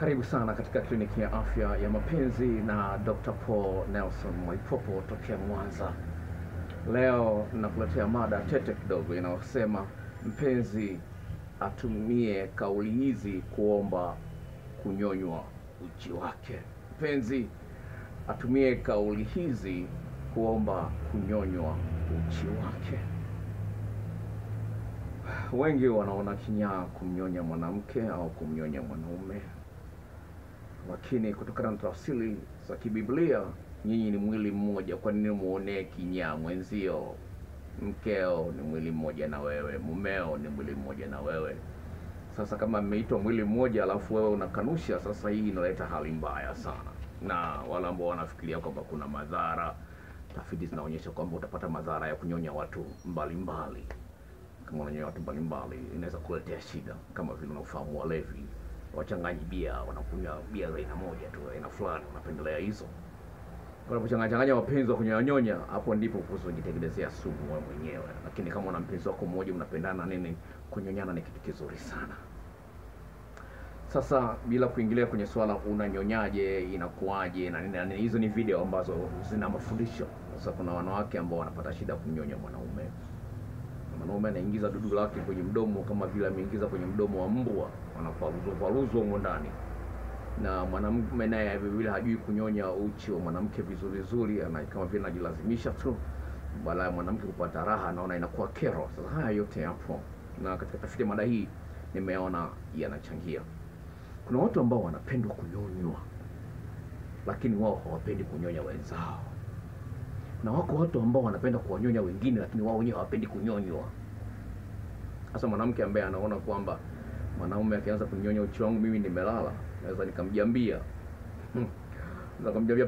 Karibu sana katika kliniki ya afya ya mapenzi na Dr. Paul Nelson Mwaipopo tokea Mwanza. Leo nakuletea mada tete kidogo inayosema mpenzi atumie kauli hizi kuomba kunyonywa uchi wake. Mpenzi atumie kauli hizi kuomba kunyonywa uchi wake. Wengi wanaona kinyaa kumnyonya mwanamke au kumnyonya mwanaume, lakini kutokana na tafsiri za kibiblia, nyinyi ni mwili mmoja. Kwa nini muonee kinyaa mwenzio? Mkeo ni mwili mmoja na wewe, mumeo ni mwili mmoja na wewe. Sasa kama mmeitwa mwili mmoja alafu wewe unakanusha, sasa hii inaleta hali mbaya sana, na wale ambao wanafikiria kwamba kuna madhara, tafiti zinaonyesha kwamba utapata madhara ya kunyonya watu mbalimbali mbali kama unanyonya watu mbalimbali inaweza kuletea shida, kama vile unafahamu walevi wachanganyi bia, wanakunywa bia za aina moja tu, aina fulani, wanapendelea hizo. Unapochanganyachanganya wapenzi wa kunyonyanyonya, hapo ndipo kujitengenezea sumu wewe mwenyewe. Lakini kama una mpenzi wako mmoja, mnapendana nini, kunyonyana ni kitu kizuri sana. Sasa bila kuingilia kwenye swala unanyonyaje, inakuwaje na nini na nini, hizo ni video ambazo zina mafundisho. Sasa kuna wanawake ambao wanapata shida kunyonya mwanaume mwanaume anaingiza dudu lake kwenye mdomo kama vile ameingiza kwenye mdomo wa mbwa, wanafaruzwa faruzwa humo ndani, na mwanamume naye vile hajui kunyonya uchi wa mwanamke vizuri vizuri, kama vile anajilazimisha tu, bala ya mwanamke kupata raha anaona inakuwa kero. Sasa haya yote yapo, na katika tafiti mada hii nimeona yanachangia. Kuna watu ambao wanapendwa kunyonywa, lakini wao hawapendi kunyonya wenzao na wako watu ambao wanapenda kuwanyonya wengine, lakini wao wenyewe hawapendi kunyonywa. Sasa mwanamke ambaye anaona kwamba mwanaume akianza kunyonya uchi wangu mimi nimelala, naweza nikamjambia nikamjambia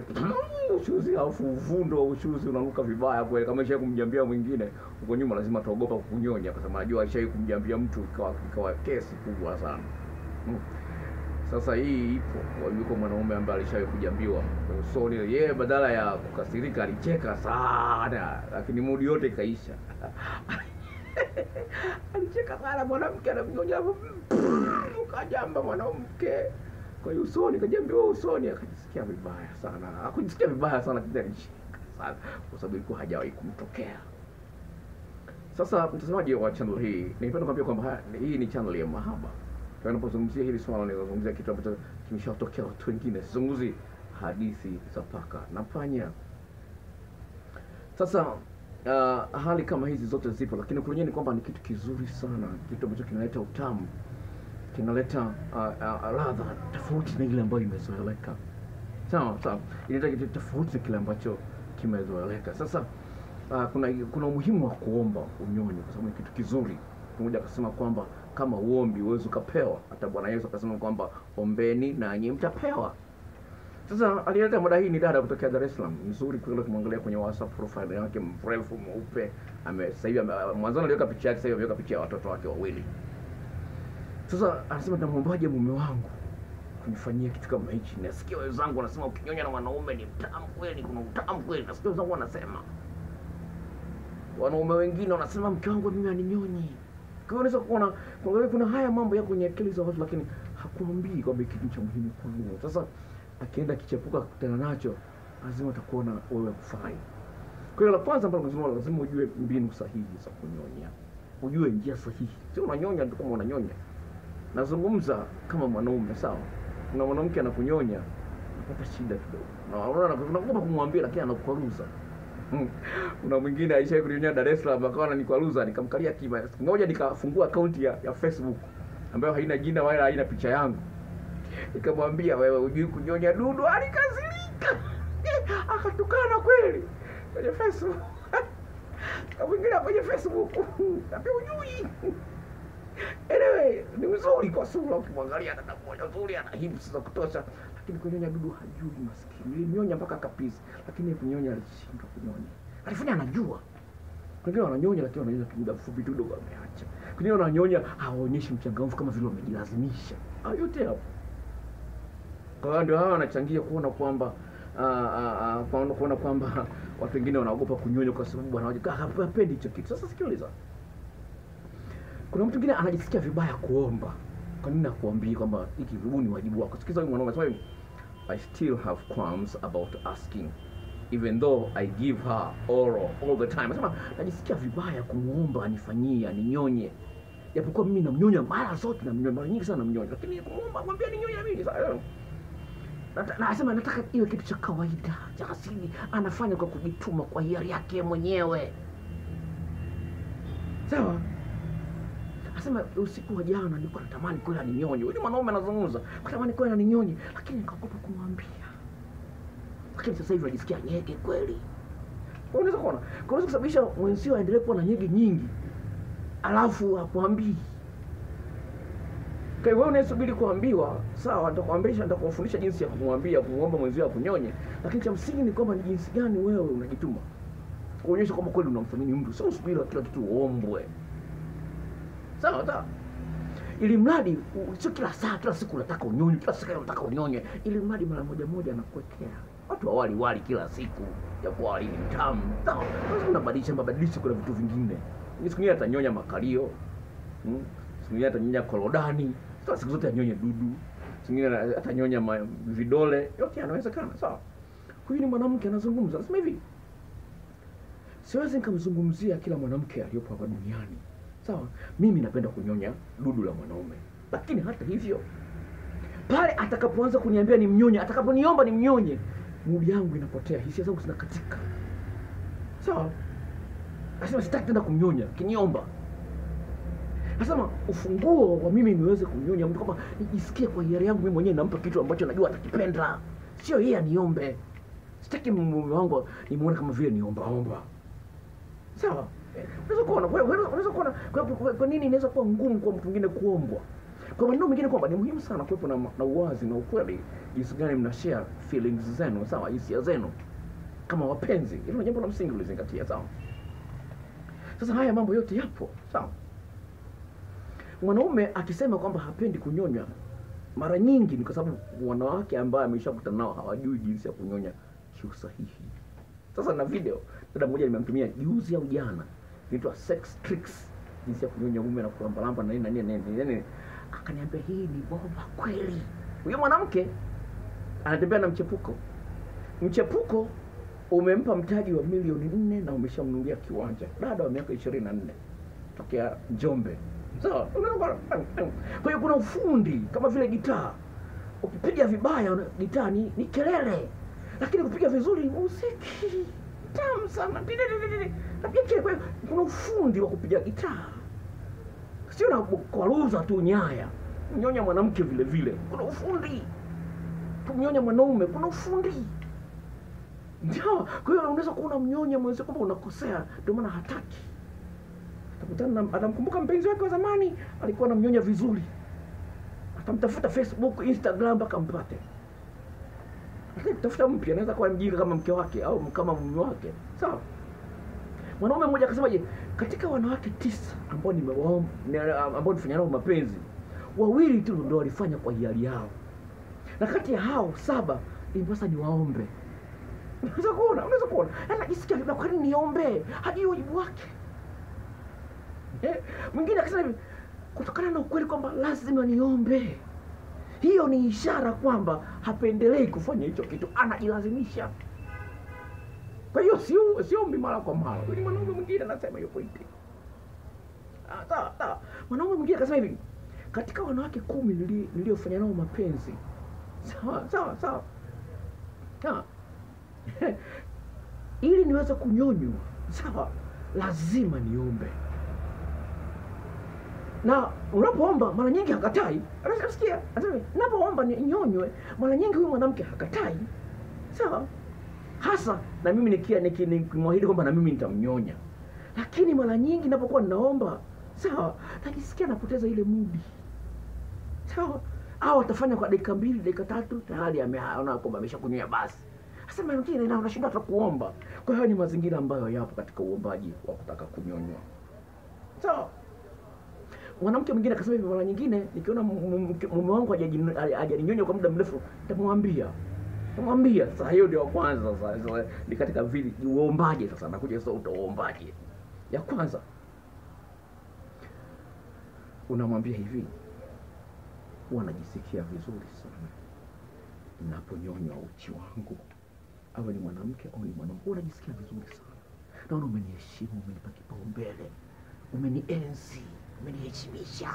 ushuzi, alafu uvundo wa ushuzi unanuka vibaya kweli. Kama ishai kumjambia mwingine huko nyuma, lazima ataogopa kunyonya, kwa sababu anajua aishai kumjambia mtu ikawa ikawa kesi kubwa sana. Sasa hii ipo, yuko mwanaume ambaye alishawahi kujambiwa usoni, yeye badala ya kukasirika alicheka sana, lakini mudi yote ikaisha. alicheka sana, mwanamke anamnyonya ukajamba mwanamke kwa hiyo usoni, kajambiwa usoni, akajisikia vibaya sana. akujisikia vibaya sana, lakini alicheka sana kwa sababu ilikuwa hajawahi kumtokea. Sasa mtazamaji wa channel hii, ningependa kuambia kwamba hii ni channel ya mahaba Tunapozungumzia hili swala, nazungumzia kitu ambacho kimeshatokea watu wengine, sizungumzi hadithi za paka na panya. Sasa uh, hali kama hizi zote zipo, lakini kwenyewe ni kwamba ni kitu kizuri sana, kitu ambacho kinaleta utamu, kinaleta uh, uh, ladha tofauti na ile ambayo imezoeleka. Sawa sawa, inaleta kitu tofauti na kile ambacho kimezoeleka. Sasa uh, kuna kuna umuhimu wa kuomba unyonyo, kwa sababu ni kitu kizuri. Mmoja akasema kwamba kama uombi huwezi ukapewa. Hata Bwana Yesu akasema kwamba ombeni nanyi mtapewa. Sasa alileta mada hii ni dada kutokea Dar es Salaam, mzuri kweli, kumwangalia kwenye WhatsApp profile yake, mrefu mweupe. Ame sasa hivi mwanzoni aliweka picha yake, sasa hivi ameweka picha ya watoto wake wawili. Sasa anasema namwombaje mume wangu kunifanyia kitu kama hichi? Nasikia wenzangu wanasema ukinyonya na wanaume ni mtamu kweli, kuna utamu kweli. Nasikia wenzangu wanasema, wanaume wengine wanasema mke wangu mimi aninyonyi kwa kuona kuna, kuna haya mambo yako kwenye akili za watu, lakini hakuambii kwamba kitu cha muhimu kwangu. Sasa akienda kichepuka kukutana nacho, lazima atakuona wewe kufai. Kwa hiyo la kwanza ambalo lazima lazima ujue mbinu sahihi za kunyonya, ujue njia sahihi, sio unanyonya tu kama unanyonya. Nazungumza kama mwanaume sawa, kuna mwanamke anakunyonya unapata shida kidogo, na unaona kumwambia, lakini anakukwaruza kuna mwingine aisha kunionya Dar es Salaam akawa ananikwaruza, nikamkalia kima. Moja nikafungua akaunti ya, ya Facebook ambayo haina jina wala haina picha yangu, nikamwambia wewe hujui kunyonya dudu. Alikazilika akatukana kweli kwenye Facebook kamwingine kwenye Facebook ambia hujui. Anyway, ni mzuri kwa sura, ukimwangalia dada mmoja nzuri, ana hips za kutosha, lakini kunyonya dudu hajui. Maskini nilinyonya mpaka kapisi, lakini kunyonya alishindwa kunyonya. Alifanya anajua, wengine wananyonya, lakini wananyonya muda mfupi tu, dogo ameacha. Wengine wananyonya hawaonyeshi mchangamfu, kama vile wamejilazimisha. Hayo yote hapo, kwa hiyo ndio hawa wanachangia kuona kwamba kuona kwamba watu wengine wanaogopa kunyonya kwa sababu hawapendi hicho kitu. Sasa sikiliza, kuna mtu mwingine anajisikia vibaya kuomba. Kwa nini nakuambia kwamba hiki huu ni wajibu wako? Sikiza huyu mwanaume sema hivi. I still have qualms about asking even though i give her oral all the time. Sema najisikia vibaya kumuomba anifanyie aninyonye. Japokuwa mimi namnyonya mara zote namnyonya mara nyingi sana namnyonya. Lakini kumuomba kumwambia ninyonye mimi sasa Nata- nasema nataka iwe kitu cha kawaida cha asili. Anafanya kwa kujituma kwa hiari yake mwenyewe. Sawa Asema usiku wa jana nilikuwa natamani kweli aninyonye. Huyu mwanaume anazungumza, natamani kweli aninyonye, lakini nikaogopa kumwambia. Lakini sasa hivi najisikia nyege kweli. Unaweza kuona, kunaweza kusababisha mwenzio aendelee kuwa na nyege nyingi, alafu akwambii. Kwa hiyo unayesubiri kuambiwa, sawa, nitakuambisha, nitakufundisha jinsi ya kumwambia, kumwomba mwenzio akunyonye, lakini cha msingi ni kwamba ni jinsi gani wewe unajituma kuonyesha kwamba kweli unamthamini mtu, sio usubiri kila kitu uombwe sawa sawa. Ili mradi sio kila saa kila siku unataka unyonye kila siku unataka unyonye. Ili mradi mara moja moja anakuwekea. Watu wa wali wali kila siku japo wali ni mtamu. Sawa unabadilisha mabadilisho kuna vitu vingine. Siku nyingine atanyonya makalio hmm? siku nyingine atanyonya korodani. Sasa siku zote anyonye dudu. Siku nyingine atanyonya vidole. Yote yanawezekana sawa. Huyu ni mwanamke anazungumza. Anasema hivi siwezi nikamzungumzia kila mwanamke aliyopo hapa duniani sawa. Mimi napenda kunyonya dudu la mwanaume. Lakini hata hivyo pale atakapoanza kuniambia ni mnyonye atakaponiomba ni mnyonye mudi yangu inapotea hisia zangu zinakatika. Sawa. Nasema sitaki tena kumnyonya kiniomba. Nasema ufunguo wa mimi niweze kumnyonya mtu kwamba nijisikie kwa hiari yangu mimi mwenyewe nampa kitu ambacho najua atakipenda. Sio yeye aniombe. Sitaki mume wangu nimuone kama vile niombaomba. Sawa unaweza kuona unaweza kuona kwa nini inaweza kuwa ngumu kwa mtu mwingine kuombwa? Kwa maneno mengine kwamba ni muhimu sana kuwepo na, na uwazi na ukweli jinsi gani mna share feelings zenu sawa hisia zenu kama wapenzi. Hilo ni jambo la msingi ulizingatia sawa. Sasa haya mambo yote yapo sawa. Mwanaume akisema kwamba hapendi kunyonywa mara nyingi ni kwa sababu wanawake ambao ameshakutana nao hawajui jinsi ya kunyonya kiusahihi. Sasa na video dada mmoja nimemtumia juzi au jana inaitwa sex tricks. Jinsi ya kunyonya mume na kulambalamba na nini na nini na nini akaniambia hii ni bomba kweli. Huyo mwanamke anatembea na mchepuko. Mchepuko umempa mtaji wa milioni nne na umeshamnunulia kiwanja. Dada wa miaka ishirini na nne tokea njombe. Sawa Unaona? kwa hiyo kuna ufundi kama vile gitaa. Ukipiga vibaya gitaa ni, ni kelele. Lakini kupiga vizuri muziki tamu sana. Napiga kile kwa kuna ufundi wa kupiga gitaa. Sio na kwaruza tu nyaya. Nyonya mwanamke vile vile. Kuna ufundi. Kumnyonya mwanaume kuna ufundi. Ndio kwa hiyo unaweza kuona mnyonya mwenzio kwamba unakosea. Ndio maana hataki. Atakutana na atamkumbuka mpenzi wake wa zamani alikuwa anamnyonya vizuri. Atamtafuta facebook instagram mpaka lakini tafuta mpya anaweza kuwa mjinga kama mke wake au kama mume wake. Sawa. Mwanaume mmoja akasemaje, katika wanawake tisa ambao nimewaomba ni- ambao nifanya nao mapenzi wawili tu ndo walifanya kwa hiari yao. Na kati ya hao saba ilipasa niwaombe. Unaweza kuona unaweza kuona. Anajisikia vibaya kwa nini niombe hajui wajibu wake. Eh, mwingine akasema hivi kutokana na ukweli kwamba lazima niombe hiyo ni ishara kwamba hapendelei kufanya hicho kitu anajilazimisha. Kwa hiyo sio siombi mara kwa mara. Ni mwanaume mwingine anasema hiyo pointi Ah, mwanaume mwingine akasema hivi katika wanawake kumi nili- niliofanya nao mapenzi. Sawa sawa. Sawa. Ili niweze kunyonywa. Sawa lazima niombe na unapoomba mara nyingi hakatai. Anasikia anasema napoomba ninyonywe mara nyingi huyu mwanamke hakatai. Sawa? Hasa na mimi nikia niki- nikimwahidi kwamba na mimi nitamnyonya. Lakini mara nyingi napokuwa ninaomba sawa najisikia napoteza ile mudi. Sawa? Au atafanya kwa dakika mbili dakika tatu tayari ameona kwamba ameshakunyonya basi. Sasa mara nyingine na unashindwa hata kuomba. Kwa hiyo ni mazingira ambayo yapo katika uombaji wa kutaka kunyonywa. Sawa mwanamke mwingine akasema hivi mara nyingine nikiona mume wangu hajaninyonya kwa muda mrefu nitamwambia. Nitamwambia. Sasa hiyo ndio ya kwanza sasa ni katika vili uombaje sasa nakuja sasa utaombaje ya kwanza. Unamwambia hivi huwa najisikia vizuri sana. Naponyonywa uchi wangu, awe ni mwanamke au ni mwanamke huwa najisikia vizuri sana. Naona umeniheshimu, umenipa kipaumbele, umenienzi, umeniheshimisha.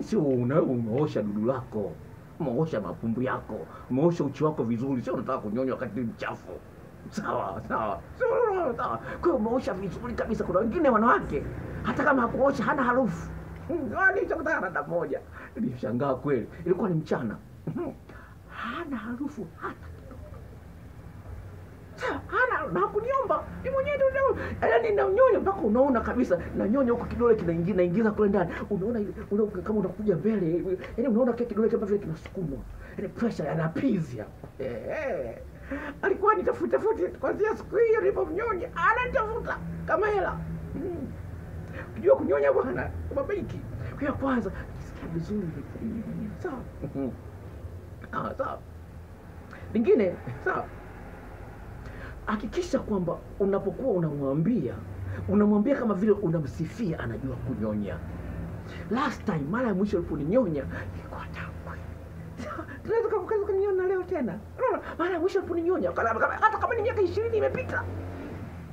Sio una umeosha dudu lako, umeosha mapumbu yako, umeosha uchi wako vizuri, sio unataka kunyonya wakati mchafu. Sawa sawa. Kwa hiyo umeosha vizuri kabisa. Kuna wengine wanawake hata kama hakuosha hana harufu. Nilichokutana na dada moja, nilishangaa kweli, ilikuwa ni mchana, hana harufu hata na hakuniomba. Ni mwenyewe ndio yaani nanyonya mpaka unaona kabisa. Nanyonya huko kidole kinaingia naingiza kule ndani. Unaona ile kama unakuja mbele. Yaani unaona kile kidole kama vile kinasukumwa. Yaani pressure yanapizia eh eh. Alikuwa nitafuta futi kwanzia siku hiyo nilipomnyonya. Ananitafuta kama hela. Unajua Ukijua kunyonya bwana mabenki kwa hiyo kwanza sikia vizuri. Sawa. Ah sawa. Lingine sawa hakikisha kwamba unapokuwa unamwambia unamwambia kama vile unamsifia anajua kunyonya last time mara ya mwisho uliponinyonya ilikuwa tangwe. tunaweza kukaza kuniona leo tena mara ya mwisho uliponinyonya hata kama ni miaka ishirini imepita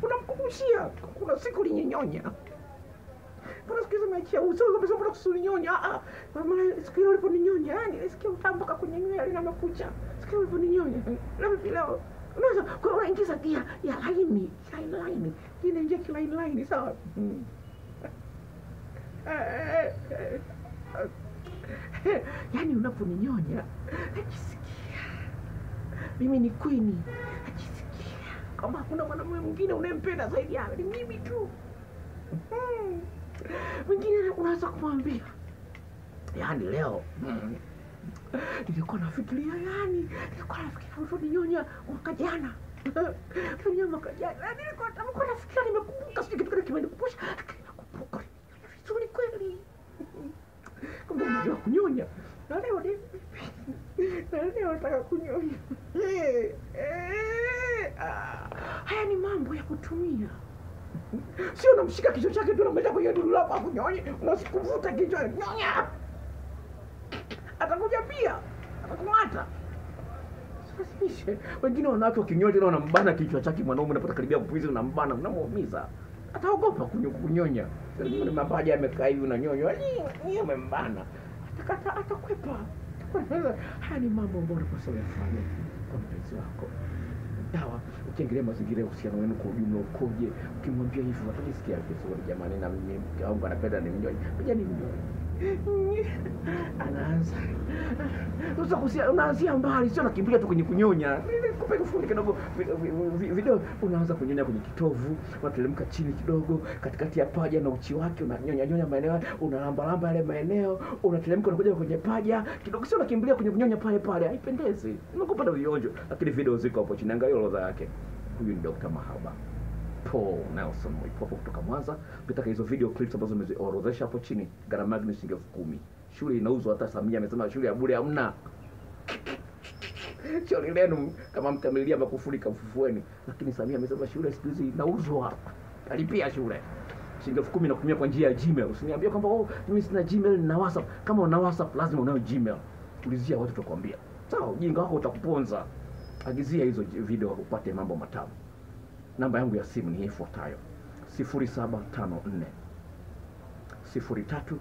unamkumbushia kuna siku ulininyonya Mbona siku hizo umeachia uso mbona? Ah, ah, siku uliponinyonya, yani lina makucha. Siku uliponinyonya, leo? Unaweza kwa unaingiza gia ya laini, ya laini. Inaingia kilaini laini, sawa? Mm. Eh, eh, eh, eh. Yaani unaponinyonya najisikia mimi ni kwini najisikia kama hakuna mwanamume mwingine unayempenda zaidi yangu, ni mimi tu. Mm. Mwingine unaweza kumwambia yaani leo mm, nilikuwa nafikiria yani nilikuwa nafikiria ulivyonyonya mwaka jana. Ulivyonyonya mwaka jana. Yaani nilikuwa nafikiria nimekumbuka kitu lakini nakumbuka vizuri kweli. Unajua kunyonya. Na leo ni na leo nataka kunyonya. Eh, ah. haya ni mambo ya kutumia. Sio unamshika kichwa chake tu unamleta kwenye dulu lako akunyonye unasikuvuta kichwa. Nyonya Usilazimishe. wengine wanawake wakinyonya tena wanambana kichwa chake mwanaume unapata karibia kupuizi unambana unamuumiza. Ataogopa kunyo- kunyonya. Ni mapaja yamekaa hivi unanyonywa ni umembana atakata atakwepa. Haya ni mambo ambayo unapaswa uyafanye kwa mpenzi wako. Dawa ukiangalia mazingira ya uhusiano wenu kwa ujumla ukoje? Ukimwambia hivyo atajisikia vizuri jamani na mke wangu anapenda nimnyonye moja nimnyonye anaanza. Sasa kusia unaanzia mbali sio nakimbilia tu kwenye kunyonya. Kupe kufundi kidogo vi- vi- vi- video unaanza kunyonya kwenye kitovu unateremka chini kidogo katikati ya paja na uchi wake unanyonya nyonya maeneo unalambalamba yale maeneo unateremka unakuja kwenye paja kidogo. Sio nakimbilia kwenye kunyonya pale pale haipendezi. Unakupata vionjo lakini video ziko hapo chini angalia orodha yake. Huyu ni Dr. Mahaba Paul Nelson Mwaipopo kutoka Mwanza. Ukitaka hizo video clips ambazo nimeziorodhesha hapo chini, gharama yake ni shilingi elfu kumi. Shule inauzwa, hata Samia amesema shule ya bure hamna. Shauri lenu kama mtamilia Magufuli kamfufueni, lakini Samia amesema shule siku hizi inauzwa, alipia shule shilingi elfu kumi na kutumia kwa njia ya Gmail. Usiniambie kwamba oh, mimi sina Gmail na WhatsApp. Kama una WhatsApp lazima unayo Gmail. Ulizia watu tutakwambia. Sawa, ujinga wako utakuponza. Agizia hizo video upate mambo matamu. Namba yangu ya simu ni ifuatayo: 0754 03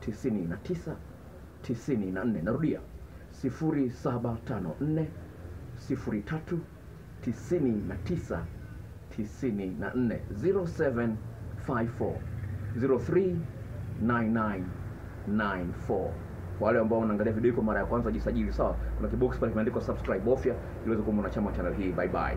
99 94. Narudia 0754 03 99 94 0754 03 9994. Kwa wale ambao wanaangalia video hii kwa mara ya kwanza, jisajili sawa. Kuna kibox pale kimeandikwa subscribe, bofya ili uweze kuwa mwanachama wa channel hii. Bye bye.